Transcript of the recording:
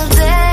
single day